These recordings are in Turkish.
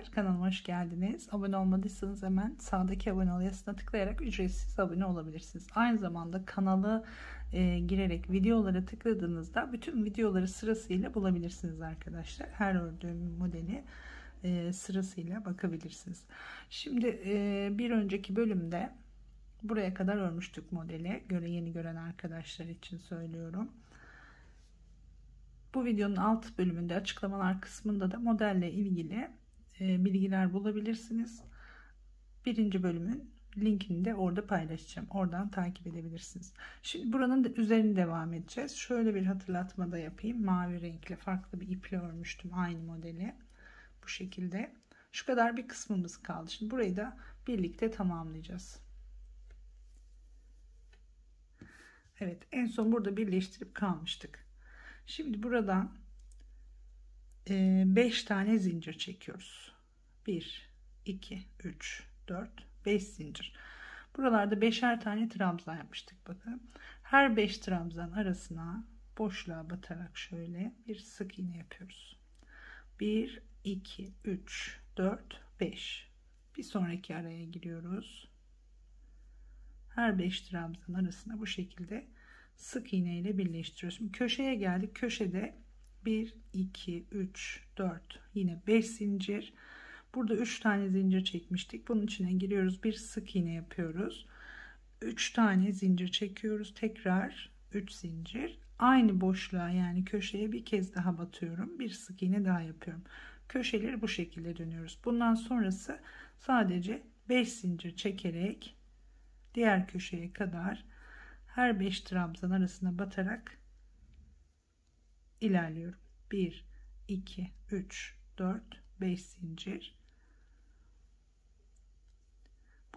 Merhabalar. Kanalıma hoş geldiniz. Abone olmadıysanız hemen sağdaki abone ol yazısına tıklayarak ücretsiz abone olabilirsiniz. Aynı zamanda kanalı e, girerek videolara tıkladığınızda bütün videoları sırasıyla bulabilirsiniz arkadaşlar. Her ördüğüm modeli e, sırasıyla bakabilirsiniz. Şimdi e, bir önceki bölümde buraya kadar örmüştük modeli. Göre yeni gören arkadaşlar için söylüyorum. Bu videonun alt bölümünde açıklamalar kısmında da modelle ilgili bilgiler bulabilirsiniz. Birinci bölümün linkini de orada paylaşacağım. Oradan takip edebilirsiniz. Şimdi buranın da üzerine devam edeceğiz. Şöyle bir hatırlatma da yapayım. Mavi renkli farklı bir iple örmüştüm aynı modeli. Bu şekilde. Şu kadar bir kısmımız kaldı. Şimdi burayı da birlikte tamamlayacağız. Evet en son burada birleştirip kalmıştık. Şimdi buradan 5 e, tane zincir çekiyoruz. 1, 2, 3, 4, 5 zincir. Buralarda beşer tane trabzan yapmıştık bakın. Her 5 trabzan arasına boşluğa batarak şöyle bir sık iğne yapıyoruz. 1, 2, 3, 4, 5. Bir sonraki araya giriyoruz. Her 5 trabzan arasına bu şekilde sık iğne ile birleştiriyoruz. Şimdi köşeye geldik. Köşede 1, 2, 3, 4 yine 5 zincir. Burada 3 tane zincir çekmiştik. Bunun içine giriyoruz. Bir sık iğne yapıyoruz. 3 tane zincir çekiyoruz. Tekrar 3 zincir. Aynı boşluğa yani köşeye bir kez daha batıyorum. Bir sık iğne daha yapıyorum. Köşeleri bu şekilde dönüyoruz. Bundan sonrası sadece 5 zincir çekerek diğer köşeye kadar her 5 trabzan arasına batarak ilerliyorum. 1 2 3 4 5 zincir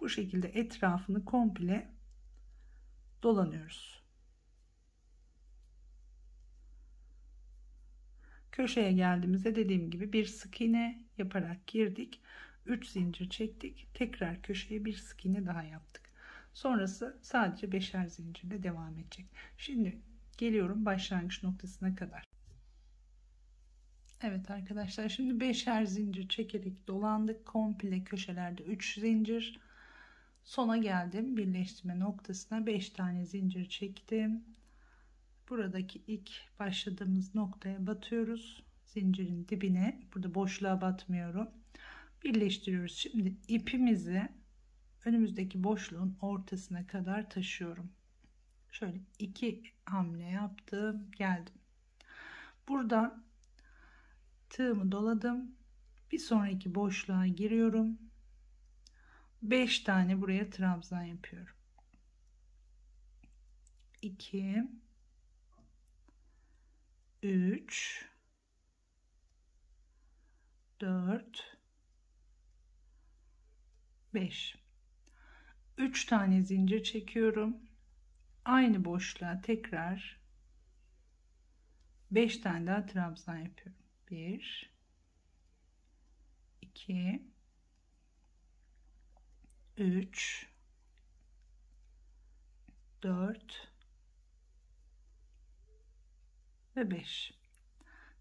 bu şekilde etrafını komple dolanıyoruz. Köşeye geldiğimizde dediğim gibi bir sık iğne yaparak girdik. 3 zincir çektik. Tekrar köşeye bir sık iğne daha yaptık. Sonrası sadece beşer zincirle devam edecek. Şimdi geliyorum başlangıç noktasına kadar. Evet arkadaşlar şimdi beşer zincir çekerek dolandık. Komple köşelerde 3 zincir. Sona geldim. Birleştirme noktasına 5 tane zincir çektim. Buradaki ilk başladığımız noktaya batıyoruz. Zincirin dibine. Burada boşluğa batmıyorum. Birleştiriyoruz. Şimdi ipimizi önümüzdeki boşluğun ortasına kadar taşıyorum. Şöyle iki hamle yaptım, geldim. Burada tığımı doladım. Bir sonraki boşluğa giriyorum. 5 tane buraya trabzan yapıyorum. 2 3 4 5 3 tane zincir çekiyorum. Aynı boşluğa tekrar 5 tane daha trabzan yapıyorum. 1 2 3 4 ve 5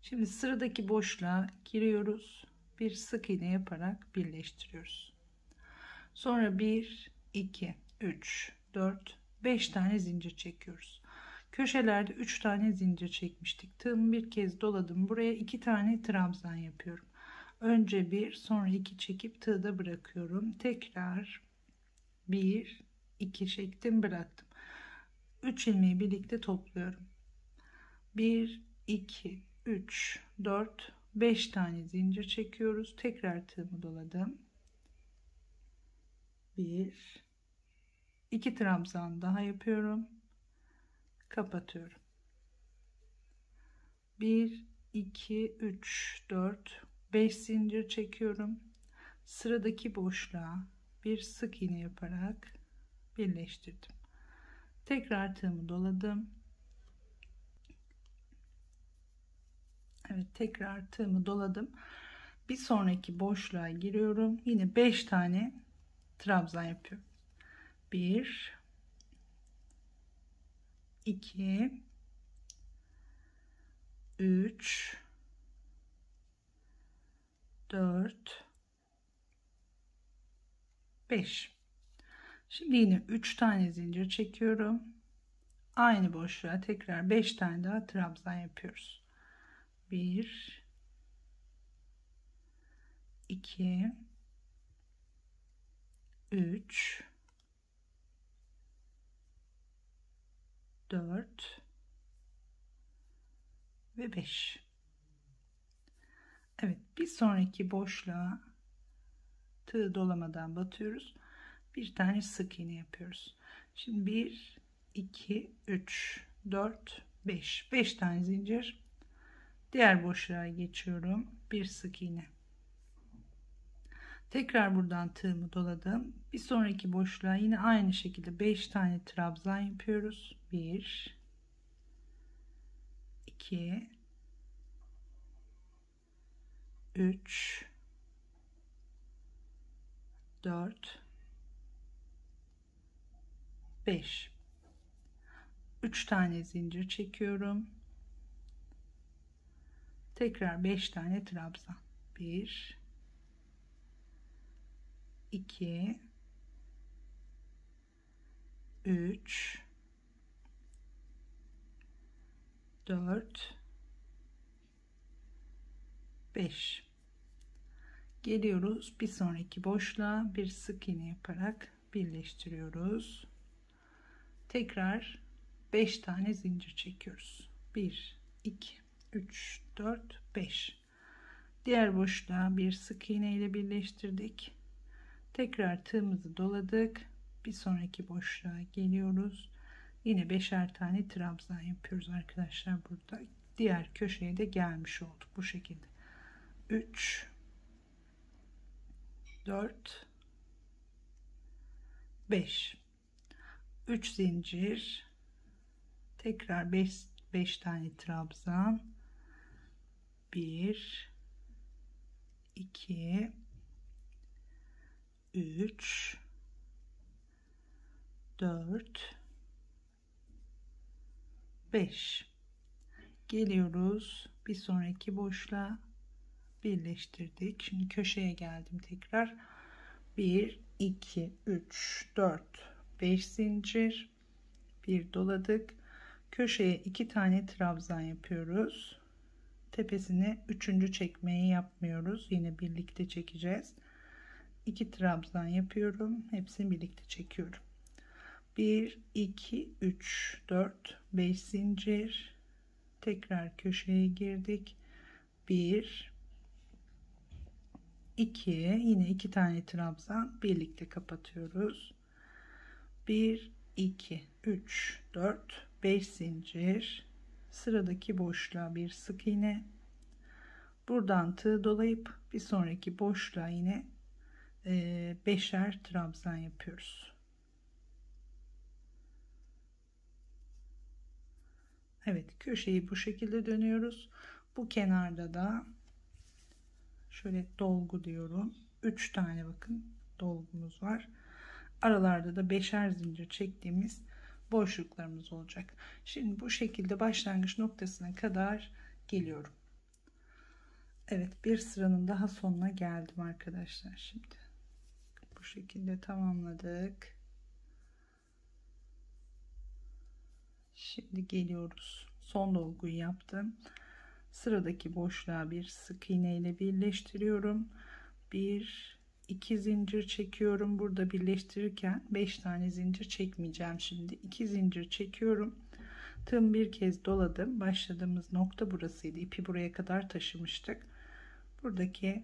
şimdi sıradaki boşluğa giriyoruz. Bir sık iğne yaparak birleştiriyoruz. Sonra 1 2 3 4 5 tane zincir çekiyoruz köşelerde 3 tane zincir çekmiştik. Tığımı bir kez doladım buraya 2 tane trabzan yapıyorum. Önce bir sonra iki çekip tığda bırakıyorum. Tekrar 1 2 çektim bıraktım. 3 ilmeği birlikte topluyorum. 1 2 3 4 5 tane zincir çekiyoruz. Tekrar tığımı doladım. 1 2 trabzan daha yapıyorum kapatıyorum. 1 2 3 4 5 zincir çekiyorum. Sıradaki boşluğa bir sık iğne yaparak birleştirdim. Tekrar tığımı doladım. Evet tekrar tığımı doladım. Bir sonraki boşluğa giriyorum. Yine 5 tane trabzan yapıyorum. 1 2 3 4 5 şimdi yine 3 tane zincir çekiyorum. Aynı boşluğa tekrar 5 tane daha trabzan yapıyoruz. 1 2 3 4 ve 5 Evet bir sonraki boşluğa tığ dolamadan batıyoruz. Bir tane sık iğne yapıyoruz. Şimdi 1 2 3 4 5 5 tane zincir. Diğer boşluğa geçiyorum. Bir sık iğne. Tekrar buradan tığımı doladım. Bir sonraki boşluğa yine aynı şekilde 5 tane trabzan yapıyoruz 1 2 3 4 5 3 tane zincir çekiyorum. Tekrar 5 tane trabzan. 1 2 3 4 5 geliyoruz bir sonraki boşluğa. Bir sık iğne yaparak birleştiriyoruz. Tekrar 5 tane zincir çekiyoruz. 1 2 3 4 5 diğer boşluğa bir sık iğne ile birleştirdik. Tekrar tığımızı doladık. Bir sonraki boşluğa geliyoruz yine beşer tane trabzan yapıyoruz arkadaşlar burada. Diğer köşeye de gelmiş olduk bu şekilde. 3 4 5 3 zincir tekrar 5 5 tane trabzan. 1 2 3 4 5 geliyoruz. Bir sonraki boşluğa. Birleştirdik. Şimdi köşeye geldim tekrar. 1 2 3 4 5 zincir. Bir doladık. Köşeye iki tane trabzan yapıyoruz. Tepesine üçüncü çekmeyi yapmıyoruz. Yine birlikte çekeceğiz. 2 trabzan yapıyorum. Hepsini birlikte çekiyorum 1 2 3 4 5 zincir. Tekrar köşeye girdik. 1 2 yine iki tane trabzan birlikte kapatıyoruz. 1 2 3 4 5 zincir. Sıradaki boşluğa bir sık iğne. Buradan tığ dolayıp bir sonraki boşluğa yine beşer trabzan yapıyoruz Evet köşeyi bu şekilde dönüyoruz. Bu kenarda da şöyle dolgu diyorum. 3 tane bakın dolgumuz var. Aralarda da beşer zincir çektiğimiz boşluklarımız olacak. Şimdi bu şekilde başlangıç noktasına kadar geliyorum. Evet bir sıranın daha sonuna geldim arkadaşlar. Şimdi bu şekilde tamamladık şimdi geliyoruz. Son dolguyu yaptım. Sıradaki boşluğa bir sık iğne ile birleştiriyorum. Bir iki zincir çekiyorum. Burada birleştirirken 5 tane zincir çekmeyeceğim şimdi. İki zincir çekiyorum. Tığım bir kez doladım. Başladığımız nokta burasıydı. İpi buraya kadar taşımıştık. Buradaki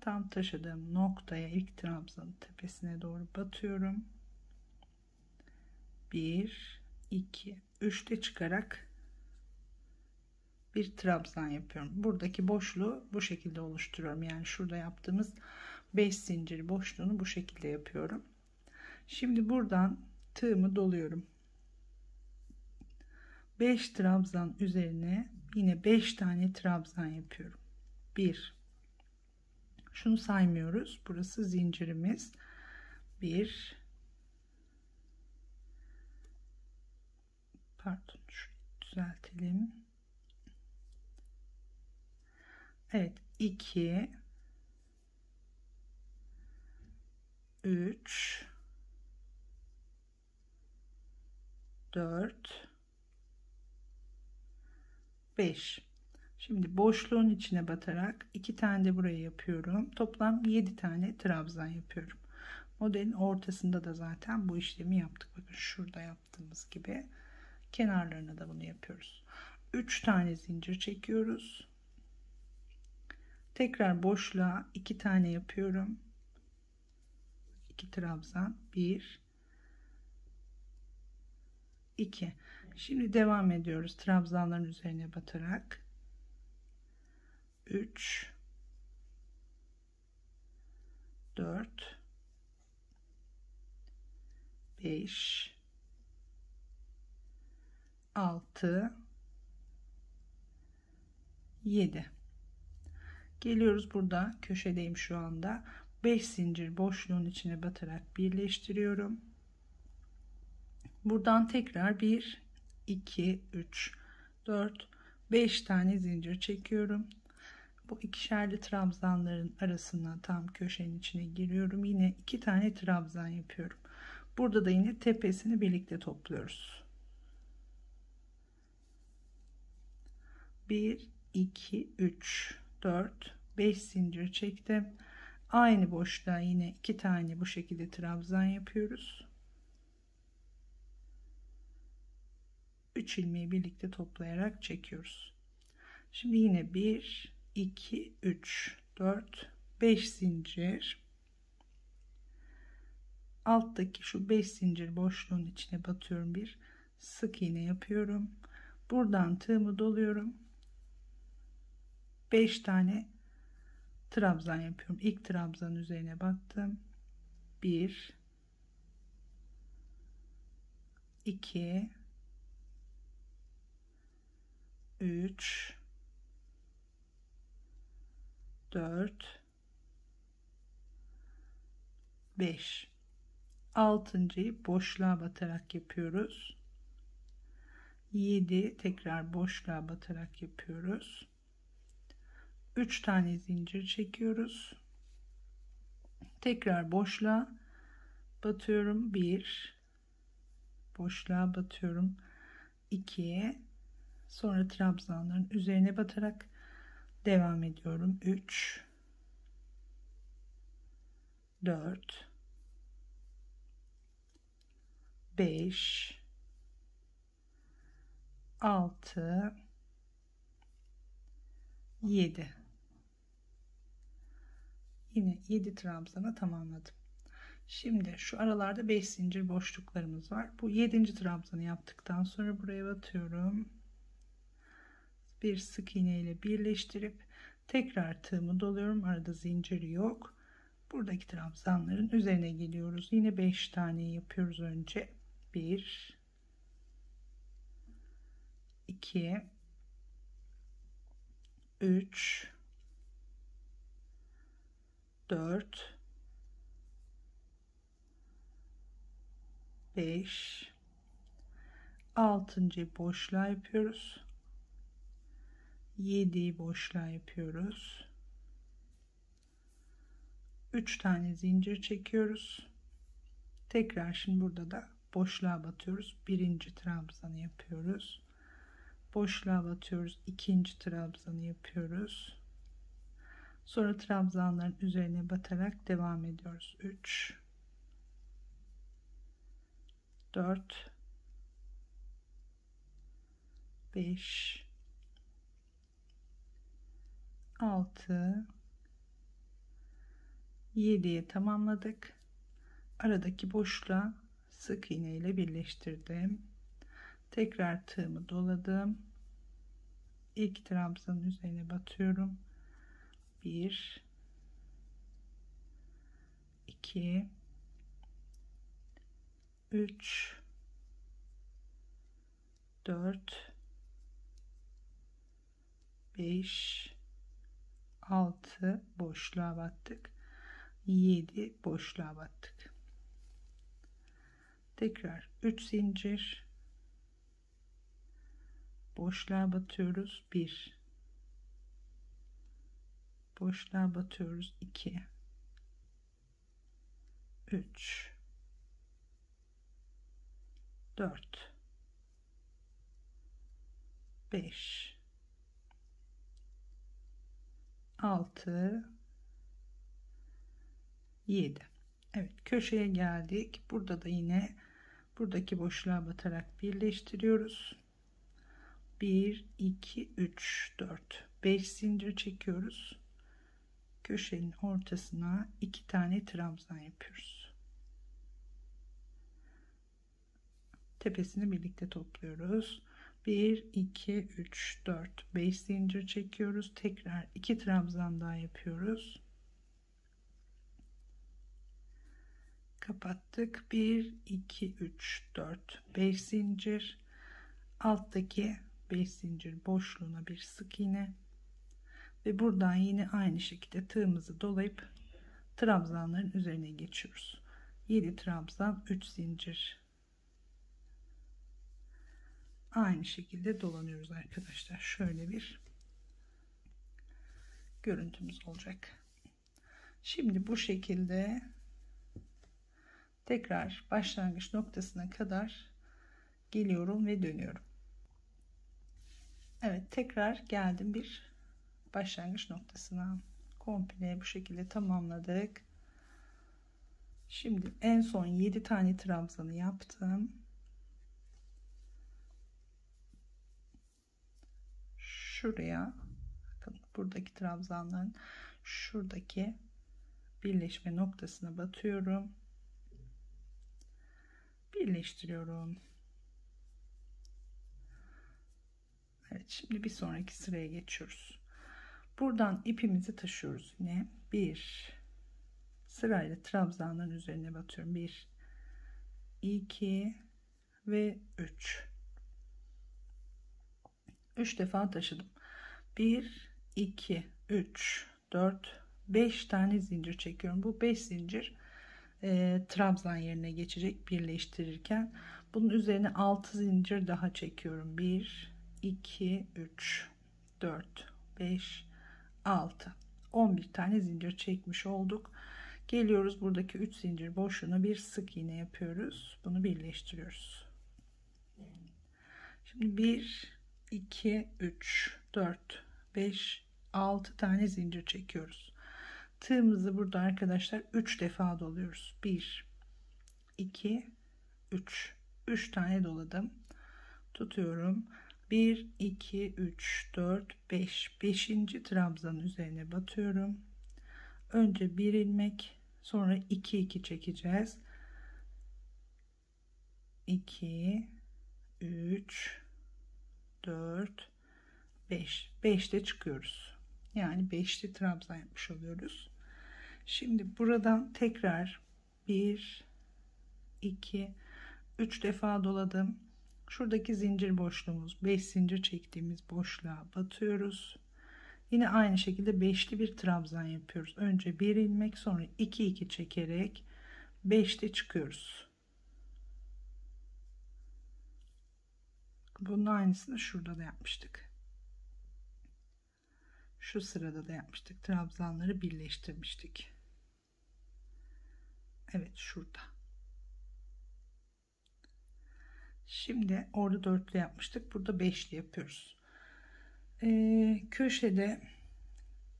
tam taşıdığım noktaya ilk trabzanın tepesine doğru batıyorum. 1 2 3'te çıkarak bir trabzan yapıyorum. Buradaki boşluğu bu şekilde oluşturuyorum. Yani şurada yaptığımız 5 zincir boşluğunu bu şekilde yapıyorum. Şimdi buradan tığımı doluyorum. 5 trabzan üzerine yine 5 tane trabzan yapıyorum. 1 Şunu saymıyoruz. Burası zincirimiz. 1 Pardon, şunu düzeltelim. Evet 2 3 4 5 Şimdi boşluğun içine batarak iki tane de buraya yapıyorum. Toplam 7 tane trabzan yapıyorum. Modelin ortasında da zaten bu işlemi yaptık. Bakın şurada yaptığımız gibi. Kenarlarına da bunu yapıyoruz. 3 tane zincir çekiyoruz. Tekrar boşluğa 2 tane yapıyorum. 2 trabzan. 1 2 Şimdi devam ediyoruz. Trabzanların üzerine batarak. 3 4 5 6 7 geliyoruz burada köşedeyim şu anda. 5 zincir boşluğun içine batarak birleştiriyorum. Buradan tekrar 1 2 3 4 5 tane zincir çekiyorum. Bu ikişerli trabzanların arasına tam köşenin içine giriyorum. Yine iki tane trabzan yapıyorum. Burada da yine tepesini birlikte topluyoruz 1 2 3 4 5 zincir çektim. Aynı boşluğa yine iki tane bu şekilde trabzan yapıyoruz. 3 ilmeği birlikte toplayarak çekiyoruz. Şimdi yine 1 2 3 4 5 zincir. Alttaki şu 5 zincir boşluğun içine batıyorum bir. Sık iğne yapıyorum. Buradan tığımı doluyorum 5 tane trabzan yapıyorum. İlk trabzan üzerine battım 1 2 3 4 5 altıncıyı boşluğa batarak yapıyoruz. 7 tekrar boşluğa batarak yapıyoruz 3 tane zincir çekiyoruz. Tekrar boşluğa batıyorum. 1 boşluğa batıyorum. 2 sonra trabzanların üzerine batarak devam ediyorum. 3 4 5 6 7 yine 7 trabzana tamamladım. Şimdi şu aralarda 5 zincir boşluklarımız var. Bu 7. trabzanı yaptıktan sonra buraya batıyorum. Bir sık iğne ile birleştirip tekrar tığımı doluyorum. Arada zincir yok. Buradaki trabzanların üzerine geliyoruz. Yine 5 tane yapıyoruz önce. 1 2 3 4 5 6. boşluğa yapıyoruz. 7 boşluğa yapıyoruz. 3 tane zincir çekiyoruz. Tekrar şimdi burada da boşluğa batıyoruz. Birinci trabzanı yapıyoruz. Boşluğa batıyoruz. İkinci trabzanı yapıyoruz sonra trabzanların üzerine batarak devam ediyoruz. 3 4 5 6 7'ye tamamladık. Aradaki boşluğa sık iğne ile birleştirdim. Tekrar tığımı doladım. İlk trabzanın üzerine batıyorum 1 2 3 4 5 6 boşluğa battık. 7 boşluğa battık. Tekrar 3 zincir. Boşluğa batıyoruz. 1 boşluğa batıyoruz. 2 3 4 5 6 7 Evet köşeye geldik. Burada da yine buradaki boşluğa batarak birleştiriyoruz. 1 2 3 4 5 zincir çekiyoruz köşenin ortasına iki tane trabzan yapıyoruz. Tepesini birlikte topluyoruz. 1 2 3 4 5 zincir çekiyoruz. Tekrar iki trabzan daha yapıyoruz. Kapattık. 1 2 3 4 5 zincir. Alttaki 5 zincir boşluğuna bir sık iğne ve buradan yine aynı şekilde tığımızı dolayıp trabzanların üzerine geçiyoruz. 7 trabzan 3 zincir. Aynı şekilde dolanıyoruz arkadaşlar. Şöyle bir görüntümüz olacak. Şimdi bu şekilde tekrar başlangıç noktasına kadar geliyorum ve dönüyorum. Evet tekrar geldim bir başlangıç noktasına komple bu şekilde tamamladık. Şimdi en son 7 tane trabzanı yaptım. Şuraya bakın buradaki trabzanların şuradaki birleşme noktasına batıyorum. Birleştiriyorum. Evet şimdi bir sonraki sıraya geçiyoruz buradan ipimizi taşıyoruz yine. Bir. Sırayla trabzanların üzerine batıyorum. 1 2 ve 3 3 defa taşıdım. 1 2 3 4 5 tane zincir çekiyorum. Bu 5 zincir e, trabzan yerine geçecek birleştirirken. Bunun üzerine 6 zincir daha çekiyorum. 1 2 3 4 5 6 11 tane zincir çekmiş olduk. Geliyoruz buradaki 3 zincir boşluğuna bir sık iğne yapıyoruz. Bunu birleştiriyoruz. Şimdi 1 2 3 4 5 6 tane zincir çekiyoruz. Tığımızı burada arkadaşlar 3 defa doluyoruz. 1 2 3 3 tane doladım. Tutuyorum 1 2 3 4 5 5. trabzanın üzerine batıyorum. Önce bir ilmek sonra 2 2 çekeceğiz. 2 3 4 5 5'te çıkıyoruz. Yani 5'li trabzan yapmış oluyoruz. Şimdi buradan tekrar 1 2 3 defa doladım şuradaki zincir boşluğumuz 5 zincir çektiğimiz boşluğa batıyoruz. Yine aynı şekilde beşli bir trabzan yapıyoruz. Önce bir ilmek sonra 2 2 çekerek 5'te çıkıyoruz. Bunun aynısını şurada da yapmıştık. Şu sırada da yapmıştık. Trabzanları birleştirmiştik. Evet şurada Şimdi orada dörtlü yapmıştık. Burada beşli yapıyoruz. Ee, köşede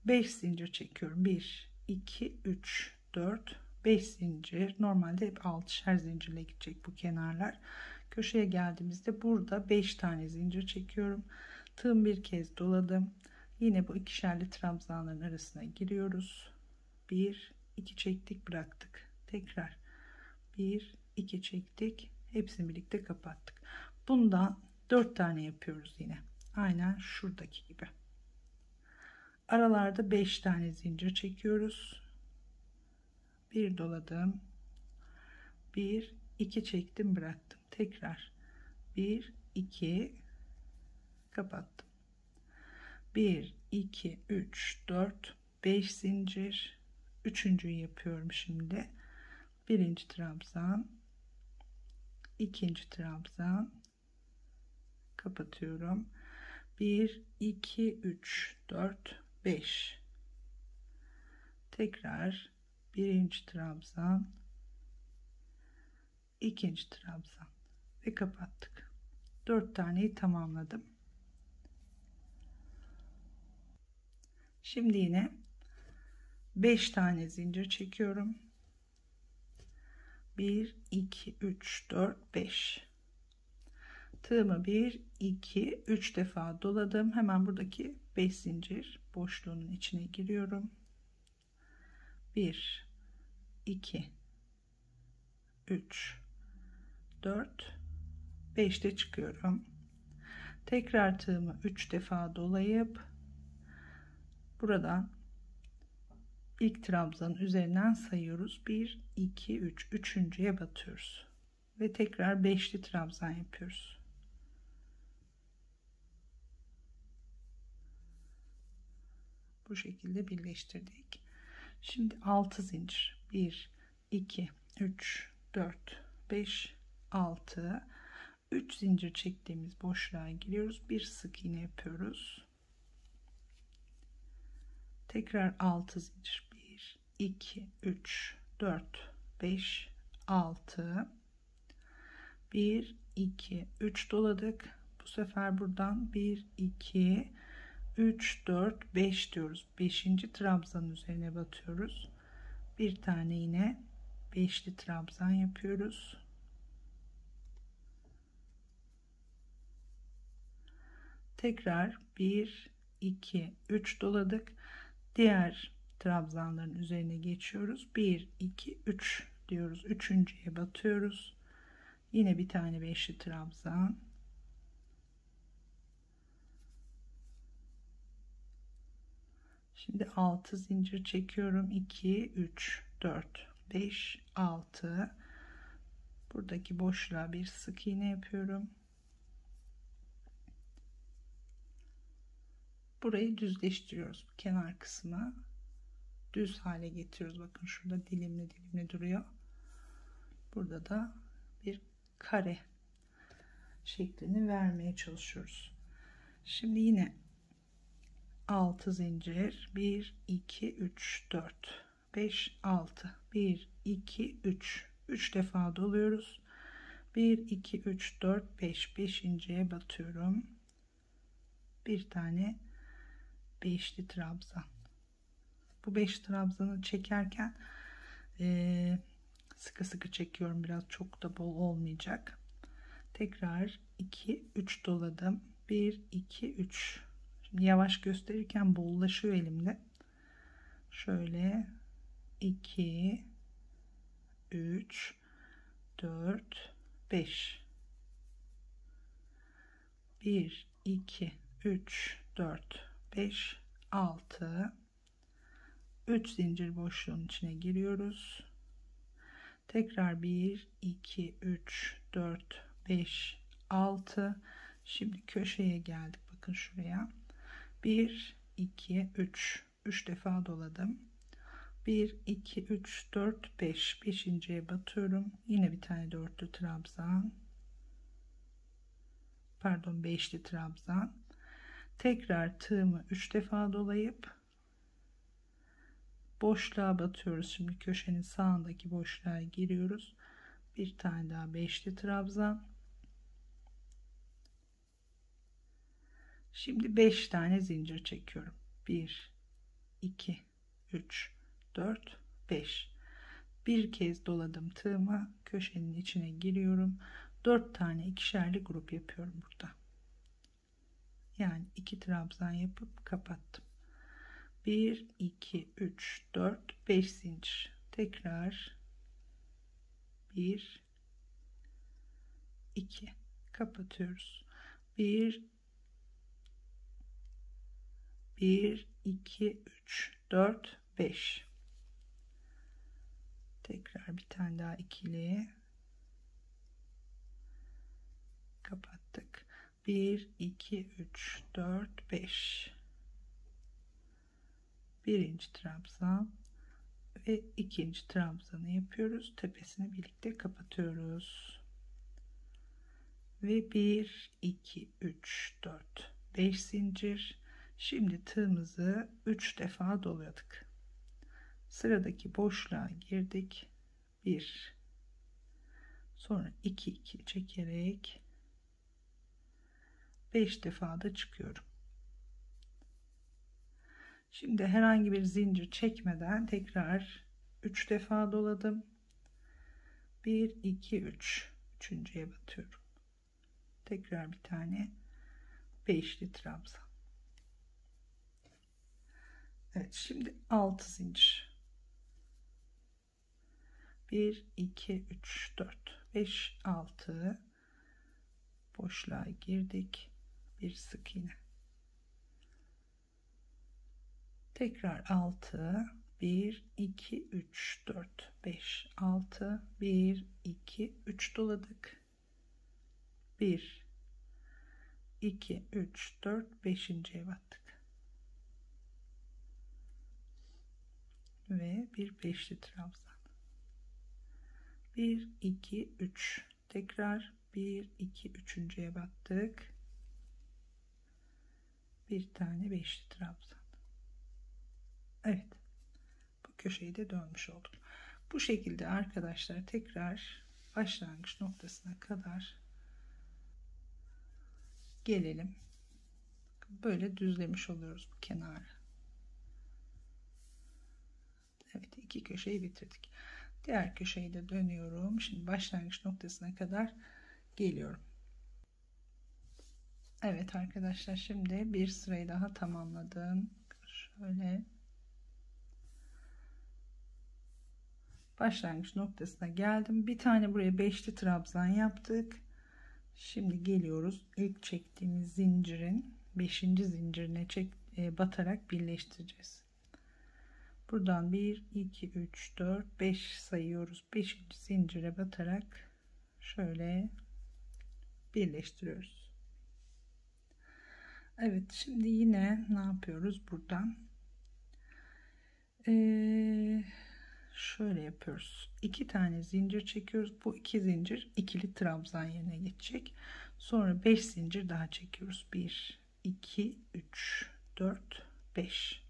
5 zincir çekiyorum. 1, 2, 3, 4, 5 zincir. Normalde hep 6'şer zincirle gidecek bu kenarlar. Köşeye geldiğimizde burada 5 tane zincir çekiyorum. Tığım bir kez doladım. Yine bu ikişerli trabzanların arasına giriyoruz. 1, 2 çektik bıraktık. Tekrar 1, 2 çektik Hepsini birlikte kapattık. Bundan 4 tane yapıyoruz yine. Aynen şuradaki gibi. Aralarda 5 tane zincir çekiyoruz. Bir doladım. 1 2 çektim bıraktım. Tekrar 1 2 kapattım. 1 2 3 4 5 zincir. Üçüncüyü yapıyorum şimdi. Birinci trabzan ikinci trabzan kapatıyorum 1 2 3 4 5 tekrar birinci trabzan ikinci trabzan ve kapattık. 4 taneyi tamamladım. Şimdi yine 5 tane zincir çekiyorum. 1 2 3 4 5 tığımı 1 2 3 defa doladım. Hemen buradaki 5 zincir boşluğunun içine giriyorum. 1 2 3 4 5'te çıkıyorum. Tekrar tığımı 3 defa dolayıp buradan ilk trabzanın üzerinden sayıyoruz. 1 2 3 üçüncüye batıyoruz. Ve tekrar beşli trabzan yapıyoruz. Bu şekilde birleştirdik. Şimdi 6 zincir. 1 2 3 4 5 6 3 zincir çektiğimiz boşluğa giriyoruz. Bir sık iğne yapıyoruz. Tekrar 6 zincir. 1 2 3 4 5 6 1 2 3 doladık. Bu sefer buradan 1 2 3 4 5 diyoruz. 5. trabzanın üzerine batıyoruz. Bir tane yine beşli trabzan yapıyoruz. Tekrar 1 2 3 doladık. Diğer trabzanların üzerine geçiyoruz. 1 2 3 diyoruz. Üçüncüye batıyoruz. Yine bir tane beşli trabzan. Şimdi 6 zincir çekiyorum. 2 3 4 5 6 buradaki boşluğa bir sık iğne yapıyorum. Burayı düzleştiriyoruz kenar kısmı düz hale getiriyoruz. Bakın şurada dilimli dilimli duruyor. Burada da bir kare şeklini vermeye çalışıyoruz. Şimdi yine 6 zincir. 1 2 3 4 5 6 1 2 3 3 defa doluyoruz. 1 2 3 4 5 5.ye batıyorum. Bir tane beşli trabzan bu beş trabzanı çekerken e, sıkı sıkı çekiyorum biraz çok da bol olmayacak. Tekrar 2 3 doladım. 1 2 3 Şimdi yavaş gösterirken bollaşıyor elimde. Şöyle 2 3 4 5 1 2 3 4 5 6 3 zincir boşluğun içine giriyoruz. Tekrar 1 2 3 4 5 6 şimdi köşeye geldik bakın şuraya. 1 2 3 3 defa doladım. 1 2 3 4 5 5.ye batıyorum. Yine bir tane dörtlü trabzan. Pardon beşli trabzan. Tekrar tığımı 3 defa dolayıp boşluğa batıyoruz. Şimdi köşenin sağındaki boşluğa giriyoruz. Bir tane daha beşli trabzan. Şimdi 5 tane zincir çekiyorum. 1 2 3 4 5 bir kez doladım tığımı köşenin içine giriyorum. 4 tane ikişerli grup yapıyorum burada. Yani 2 trabzan yapıp kapattım 1 2 3 4 5 zincir. Tekrar. 1 2 kapatıyoruz. 1 1 2 3 4 5 tekrar bir tane daha ikili. Kapattık. 1 2 3 4 5 birinci trabzan ve ikinci trabzanı yapıyoruz. Tepesini birlikte kapatıyoruz. Ve 1 2 3 4 5 zincir. Şimdi tığımızı 3 defa doladık. Sıradaki boşluğa girdik. 1 Sonra 2 2 çekerek 5 defa da çıkıyorum. Şimdi herhangi bir zincir çekmeden tekrar 3 defa doladım. 1 2 3 üçüncüye batıyorum. Tekrar bir tane beşli trabzan. Evet şimdi 6 zincir. 1 2 3 4 5 6 boşluğa girdik. Bir sık iğne. Tekrar 6 1 2 3 4 5 6 1 2 3 doladık. 1 2 3 4 5.'ye battık. Ve bir beşli trabzan. 1 2 3 tekrar 1 2 üçüncüye battık. Bir tane beşli trabzan. Evet. Bu köşeyi de dönmüş olduk. Bu şekilde arkadaşlar tekrar başlangıç noktasına kadar gelelim. Böyle düzlemiş oluyoruz bu kenarı. Evet iki köşeyi bitirdik. Diğer köşeyi de dönüyorum. Şimdi başlangıç noktasına kadar geliyorum. Evet arkadaşlar şimdi bir sırayı daha tamamladım. Şöyle başlangıç noktasına geldim. Bir tane buraya beşli trabzan yaptık. Şimdi geliyoruz. İlk çektiğimiz zincirin 5. zincirine çek, e, batarak birleştireceğiz. Buradan 1 2 3 4 5 sayıyoruz. 5. zincire batarak şöyle birleştiriyoruz. Evet şimdi yine ne yapıyoruz buradan? Ee, şöyle yapıyoruz. İki tane zincir çekiyoruz. Bu iki zincir ikili trabzan yerine geçecek. Sonra 5 zincir daha çekiyoruz. 1 2 3 4 5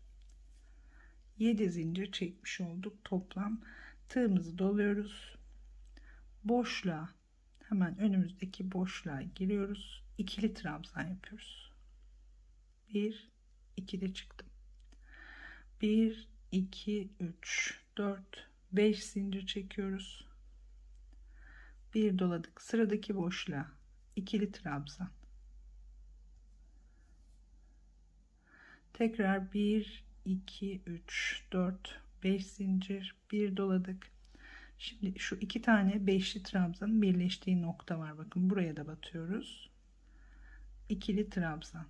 7 zincir çekmiş olduk. Toplam tığımızı doluyoruz. Boşluğa hemen önümüzdeki boşluğa giriyoruz. İkili trabzan yapıyoruz. 1 2 de çıktım. 1 2 3 4 5 zincir çekiyoruz. Bir doladık. Sıradaki boşluğa ikili trabzan. Tekrar 1 2 3 4 5 zincir bir doladık. Şimdi şu iki tane beşli trabzanın birleştiği nokta var. Bakın buraya da batıyoruz. İkili trabzan.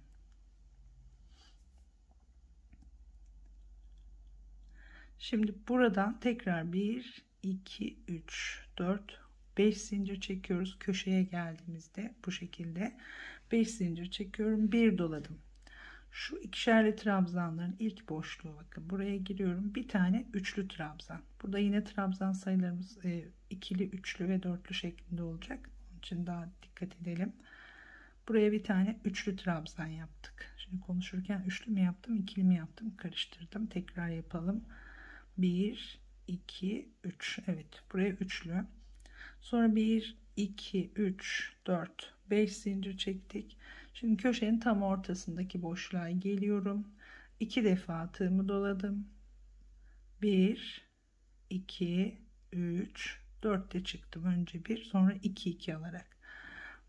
Şimdi buradan tekrar 1 2 3 4 5 zincir çekiyoruz. Köşeye geldiğimizde bu şekilde 5 zincir çekiyorum. Bir doladım. Şu ikişerli trabzanların ilk boşluğu bakın buraya giriyorum. Bir tane üçlü trabzan. Burada yine trabzan sayılarımız e, ikili üçlü ve dörtlü şeklinde olacak. Onun için daha dikkat edelim. Buraya bir tane üçlü trabzan yaptık. Şimdi konuşurken üçlü mü yaptım ikili mi yaptım? Karıştırdım. Tekrar yapalım 1 2 3 evet buraya üçlü. Sonra 1 2 3 4 5 zincir çektik. Şimdi köşenin tam ortasındaki boşluğa geliyorum. İki defa tığımı doladım. 1 2 3 4 de çıktım önce bir sonra 2 2 alarak.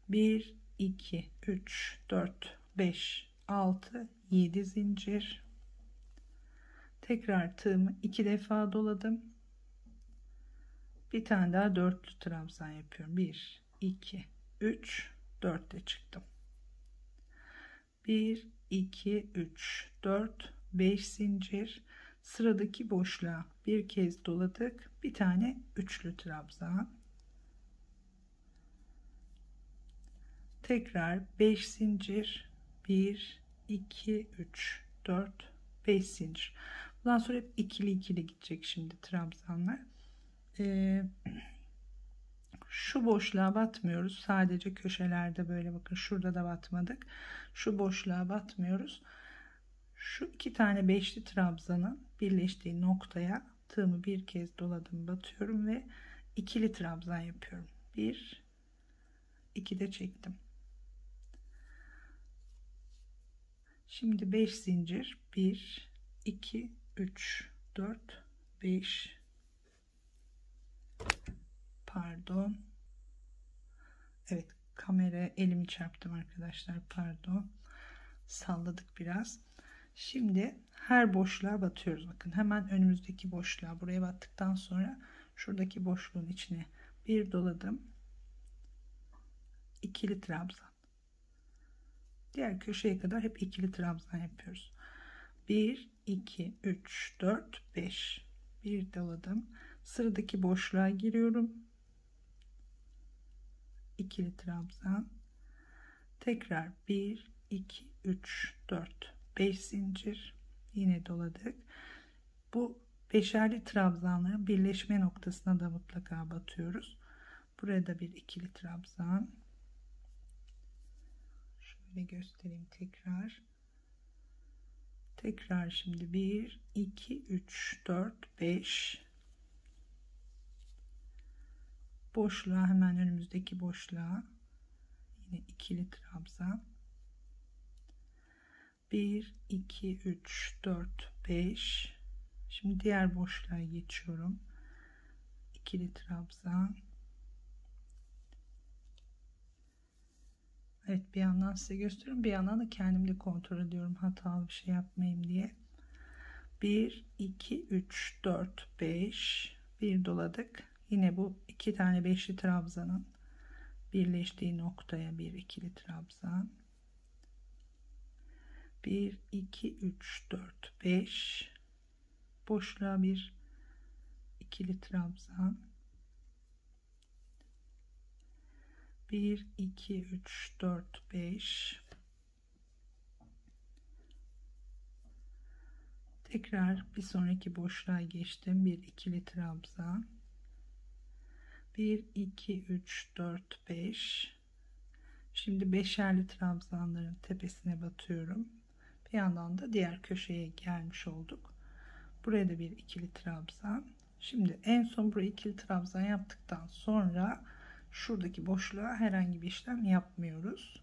1 2 3 4 5 6 7 zincir tekrar tığımı iki defa doladım. Bir tane daha dörtlü trabzan yapıyorum. 1 2 3 4 de çıktım. 1 2 3 4 5 zincir. Sıradaki boşluğa bir kez doladık. Bir tane üçlü trabzan. Tekrar 5 zincir. 1 2 3 4 5 zincir Bundan sonra hep ikili ikili gidecek şimdi trabzanlar. Ee, şu boşluğa batmıyoruz. Sadece köşelerde böyle bakın şurada da batmadık. Şu boşluğa batmıyoruz. Şu iki tane beşli trabzanın birleştiği noktaya tığımı bir kez doladım batıyorum ve ikili trabzan yapıyorum. 1 2 de çektim. Şimdi 5 zincir 1 2 3 4 5 pardon. Evet kamera elimi çarptım arkadaşlar pardon. Salladık biraz. Şimdi her boşluğa batıyoruz. Bakın hemen önümüzdeki boşluğa buraya battıktan sonra şuradaki boşluğun içine bir doladım. İkili trabzan. Diğer köşeye kadar hep ikili trabzan yapıyoruz 1 2 3 4 5 bir doladım sıradaki boşluğa giriyorum. İkili trabzan. Tekrar 1 2 3 4 5 zincir. Yine doladık. Bu beşerli trabzanların birleşme noktasına da mutlaka batıyoruz. Buraya da bir ikili trabzan. Şöyle göstereyim tekrar tekrar şimdi 1 2 3 4 5 boşluğa hemen önümüzdeki boşluğa. Yine ikili trabzan 1 2 3 4 5 şimdi diğer boşluğa geçiyorum. İkili trabzan Evet bir yandan size gösteriyorum. Bir yandan da kendim de kontrol ediyorum hatalı bir şey yapmayayım diye. 1 2 3 4 5 bir doladık. Yine bu iki tane beşli trabzanın birleştiği noktaya bir ikili trabzan. 1 2 3 4 5 boşluğa bir ikili trabzan. 1 2 3 4 5 tekrar bir sonraki boşluğa geçtim. Bir ikili trabzan 1 2 3 4 5 şimdi beşerli trabzanların tepesine batıyorum. Bir yandan da diğer köşeye gelmiş olduk. Buraya da bir ikili trabzan. Şimdi en son buraya ikili trabzan yaptıktan sonra şuradaki boşluğa herhangi bir işlem yapmıyoruz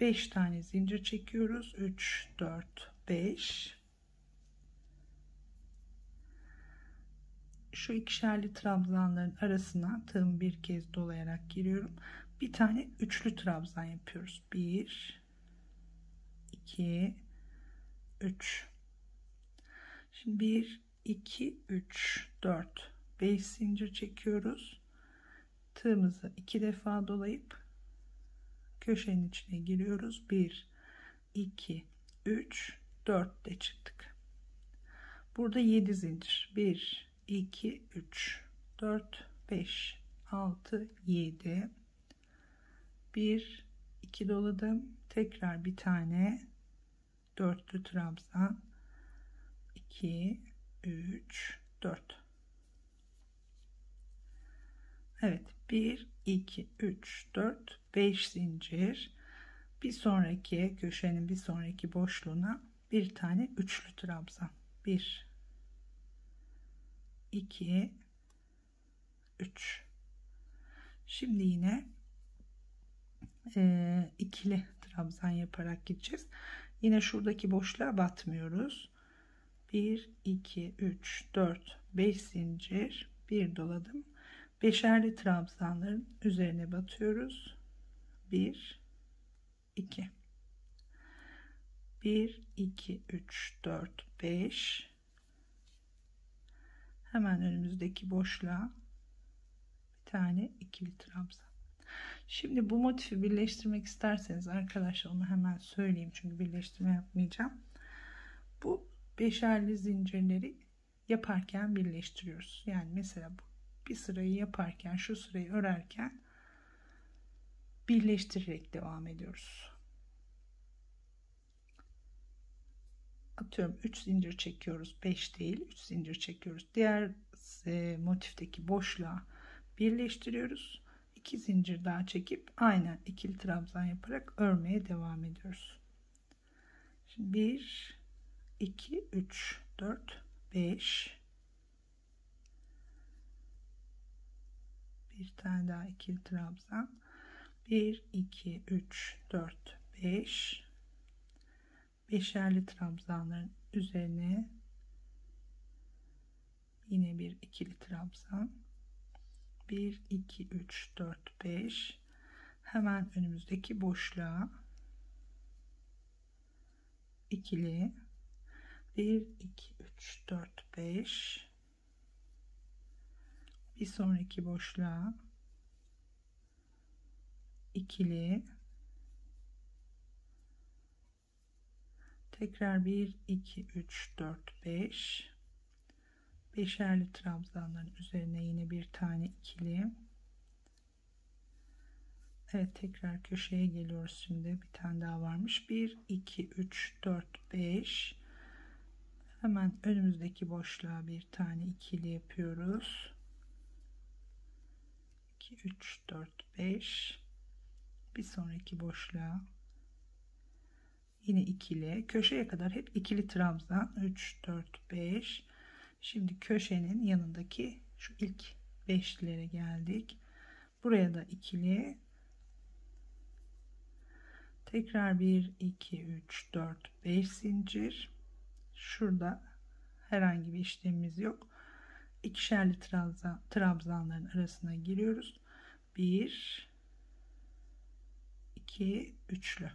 5 tane zincir çekiyoruz 3 4 5 şu ikişerli trabzanların arasına tığım bir kez dolayarak giriyorum. Bir tane üçlü trabzan yapıyoruz. 1 2 3 Şimdi 1 2 3 4 5 zincir çekiyoruz. Tığımızı iki defa dolayıp köşenin içine giriyoruz. 1 2 3 4 de çıktık. Burada 7 zincir. 1 2 3 4 5 6 7 1 2 doladım tekrar bir tane dörtlü trabzan 2 3 4 Evet 1 2 3 4 5 zincir. Bir sonraki köşenin bir sonraki boşluğuna bir tane üçlü trabzan. 1 2 3 şimdi yine e, ikili trabzan yaparak gideceğiz. Yine şuradaki boşluğa batmıyoruz. 1 2 3 4 5 zincir. Bir doladım beşerli trabzanların üzerine batıyoruz 1 2 1 2 3 4 5 hemen önümüzdeki boşluğa bir tane ikili trabzan. Şimdi bu motifi birleştirmek isterseniz arkadaşlar onu hemen söyleyeyim çünkü birleştirme yapmayacağım. Bu beşerli zincirleri yaparken birleştiriyoruz. Yani mesela bu bir sırayı yaparken şu sırayı örerken birleştirerek devam ediyoruz. atıyorum 3 zincir çekiyoruz 5 değil 3 zincir çekiyoruz. Diğer e, motifteki boşluğa birleştiriyoruz. 2 zincir daha çekip aynen ikili trabzan yaparak örmeye devam ediyoruz. Şimdi 1 2 3 4 5 Bir tane daha ikili trabzan. 1, 2, 3, 4, 5. Beşerli trabzanların üzerine yine bir ikili trabzan. 1, 2, 3, 4, 5. Hemen önümüzdeki boşluğa ikili 1, 2, 3, 4, 5 bir sonraki boşluğa. İkili. Tekrar 1 2 3 4 5 beşerli trabzanların üzerine yine bir tane ikili. Evet tekrar köşeye geliyoruz şimdi. Bir tane daha varmış. 1 2 3 4 5 hemen önümüzdeki boşluğa bir tane ikili yapıyoruz 2 3 4 5 bir sonraki boşluğa. Yine ikili. Köşeye kadar hep ikili trabzan. 3 4 5 şimdi köşenin yanındaki şu ilk beşlilere geldik. Buraya da ikili. Tekrar 1 2 3 4 5 zincir. Şurada herhangi bir işlemimiz yok. İkişerli trabzan, trabzanların arasına giriyoruz 1 2 üçlü.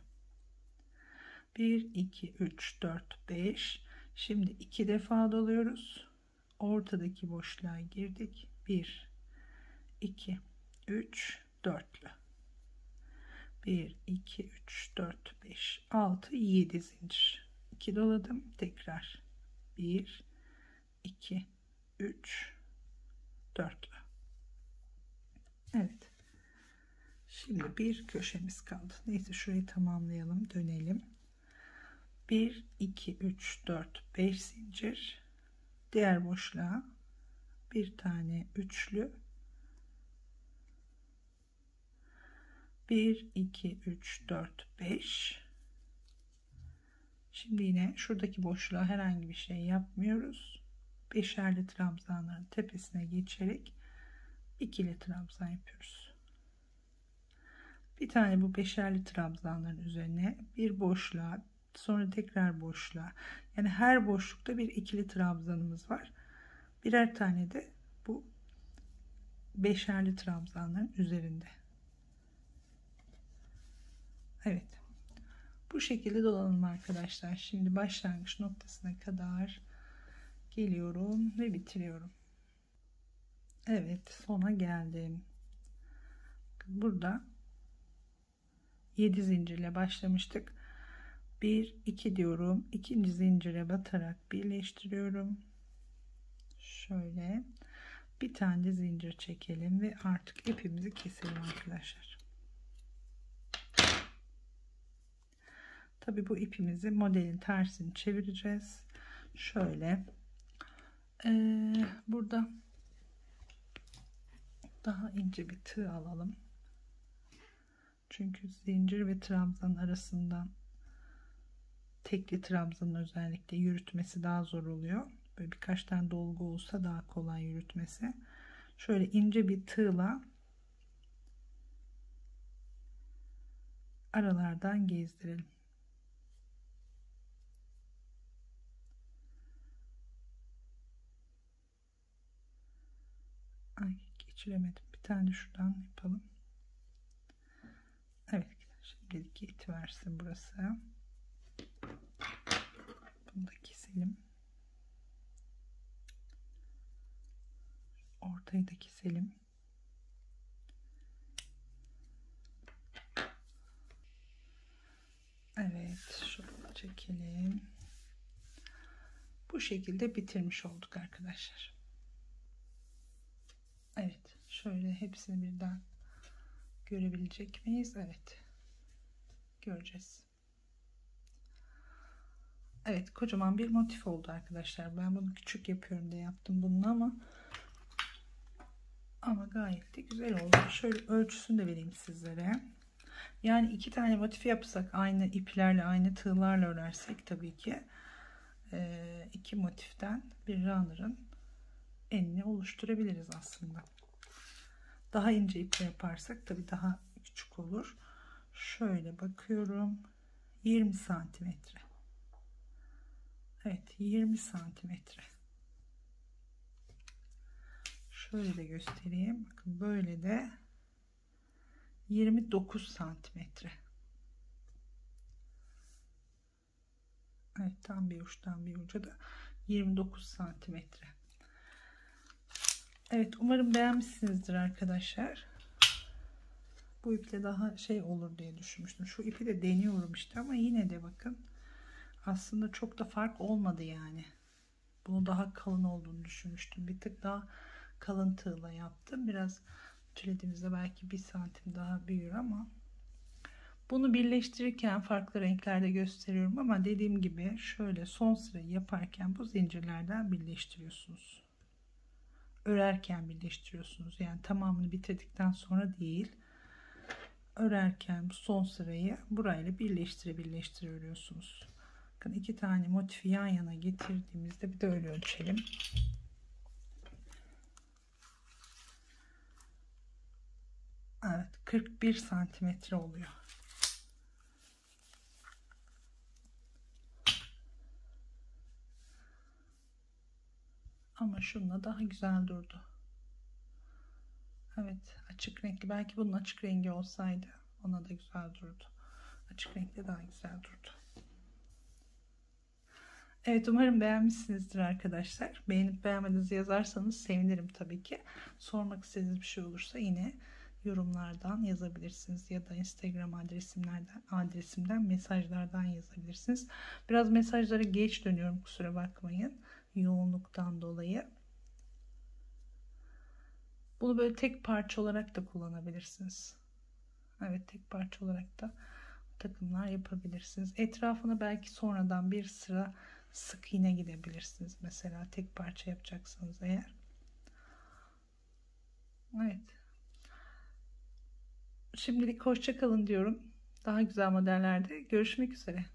1 2 3 4 5 şimdi iki defa doluyoruz ortadaki boşluğa girdik. 1 2 3 4'lü 1 2 3 4 5 6 7 zincir. 2 doladım. Tekrar. 1 2 3 4 Evet. Şimdi bir köşemiz kaldı. Neyse şurayı tamamlayalım dönelim. 1 2 3 4 5 zincir. Diğer boşluğa bir tane üçlü. 1 2 3 4 5 şimdi yine şuradaki boşluğa herhangi bir şey yapmıyoruz. Beşerli trabzanların tepesine geçerek ikili trabzan yapıyoruz. Bir tane bu beşerli trabzanların üzerine bir boşluğa sonra tekrar boşluğa. Yani her boşlukta bir ikili trabzanımız var. Birer tane de bu beşerli trabzanların üzerinde. Evet. Bu şekilde dolanalım arkadaşlar. Şimdi başlangıç noktasına kadar geliyorum ve bitiriyorum Evet sona geldim. Burada 7 zincirle başlamıştık. 1 2 diyorum. İkinci zincire batarak birleştiriyorum. Şöyle bir tane zincir çekelim ve artık ipimizi keselim arkadaşlar. Tabi bu ipimizi modelin tersini çevireceğiz. Şöyle ee, burada daha ince bir tığ alalım çünkü zincir ve trabzan arasından tekli trabzanın özellikle yürütmesi daha zor oluyor. Böyle birkaç tane dolgu olsa daha kolay yürütmesi. Şöyle ince bir tığla aralardan gezdirelim. Geçiremedim. Bir tane şuradan yapalım. Evet. Şimdilik it versin burası. Bunu da keselim. Ortayı da keselim. Evet, şöyle çekelim. Bu şekilde bitirmiş olduk arkadaşlar. Evet, şöyle hepsini birden görebilecek miyiz? Evet. Göreceğiz. Evet kocaman bir motif oldu arkadaşlar. Ben bunu küçük yapıyorum diye yaptım bunu ama ama gayet de güzel oldu. Şöyle ölçüsünü de vereyim sizlere. Yani iki tane motif yapsak aynı iplerle aynı tığlarla örersek tabii ki iki motiften bir runner'ın enini oluşturabiliriz aslında. Daha ince iple yaparsak tabi daha küçük olur. Şöyle bakıyorum. 20 santimetre. Evet 20 santimetre. Şöyle de göstereyim. Bakın böyle de 29 santimetre. Evet tam bir uçtan bir uca da 29 santimetre. Evet umarım beğenmişsinizdir arkadaşlar. Bu iple daha şey olur diye düşünmüştüm. Şu ipi de deniyorum işte ama yine de bakın aslında çok da fark olmadı yani. Bunu daha kalın olduğunu düşünmüştüm. Bir tık daha kalın tığla yaptım. Biraz tülediğimizde belki bir santim daha büyür ama bunu birleştirirken farklı renklerde gösteriyorum ama dediğim gibi şöyle son sırayı yaparken bu zincirlerden birleştiriyorsunuz. Örerken birleştiriyorsunuz. Yani tamamını bitirdikten sonra değil. Örerken bu son sırayı burayla birleştire birleştire örüyorsunuz. Bakın iki tane motifi yan yana getirdiğimizde bir de öyle ölçelim. Evet 41 santimetre oluyor. Ama şununla daha güzel durdu. Evet açık renkli. Belki bunun açık rengi olsaydı ona da güzel durdu. Açık renkli daha güzel durdu. Evet umarım beğenmişsinizdir arkadaşlar. Beğenip beğenmediğinizi yazarsanız sevinirim tabii ki. Sormak istediğiniz bir şey olursa yine yorumlardan yazabilirsiniz ya da Instagram adresimlerden adresimden mesajlardan yazabilirsiniz. Biraz mesajlara geç dönüyorum kusura bakmayın yoğunluktan dolayı. Bunu böyle tek parça olarak da kullanabilirsiniz. Evet tek parça olarak da takımlar yapabilirsiniz. Etrafına belki sonradan bir sıra sık iğne gidebilirsiniz. Mesela tek parça yapacaksınız eğer. Evet. Şimdilik hoşça kalın diyorum. Daha güzel modellerde görüşmek üzere.